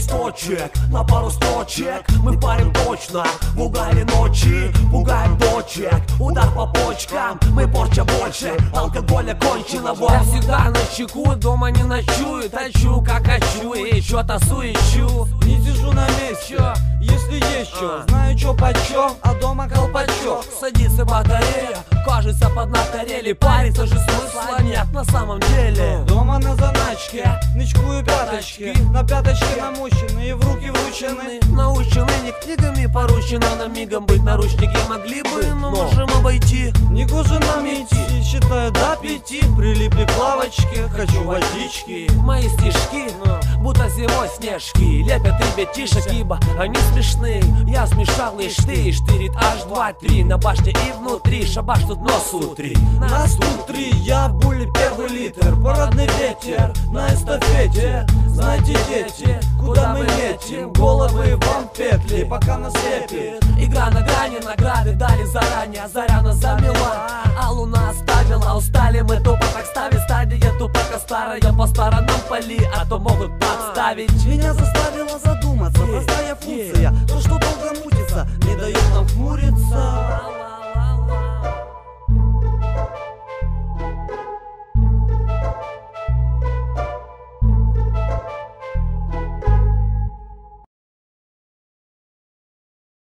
листочек на пару строчек. Мы парим точно в угаре ночи Пугаем дочек, удар по почкам Мы порча больше, алкоголя конченого Я всегда на чеку, дома не ночую Точу как хочу и что-то суечу Не сижу на месте, Чё? если есть чё. А. Знаю чё почем, а дома колпачок. Садится батарея, кажется поднаторели Париться же смысла нет на самом деле. Дома на заначке, нычкую пяточки На пяточке намучены и в руки вручены. Научены не книгами поручено нам мигом быть. Наручники могли бы, но можем обойти. Не гоже нам идти, считаю до пяти Прилипли к лавочке, хочу водички. Мои стишки, будто зимой снежки Лепят ребятишек, ибо они смешны. Я смешал лишь ты, штырит аж два, три На башне и внутри, шабаш тут нос утри Нас тут три, я були первый литр Парадный ветер на эстафете. Знаете, дети, куда мы летим? Головы вам петли, пока нас лепит. Игра на грани, награды дали заранее. Заря нас замела, а луна оставила по сторонам пали А то могут подставить Меня заставило задуматься Простая функция. То, что долго